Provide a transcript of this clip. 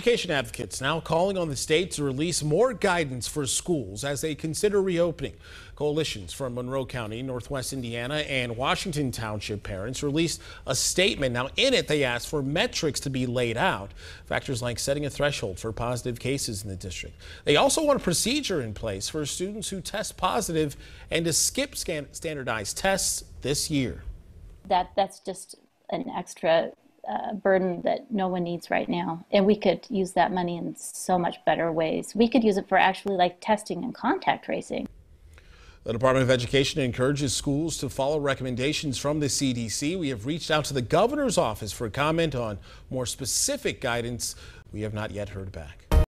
Education advocates now calling on the state to release more guidance for schools as they consider reopening. Coalitions from Monroe County, Northwest Indiana, and Washington Township parents released a statement. Now, in it, they asked for metrics to be laid out, factors like setting a threshold for positive cases in the district. They also want a procedure in place for students who test positive and to skip standardized tests this year. That that's just an extra burden that no one needs right now. And we could use that money in so much better ways. We could use it for actually like testing and contact tracing. The Department of Education encourages schools to follow recommendations from the CDC. We have reached out to the governor's office for comment on more specific guidance. We have not yet heard back.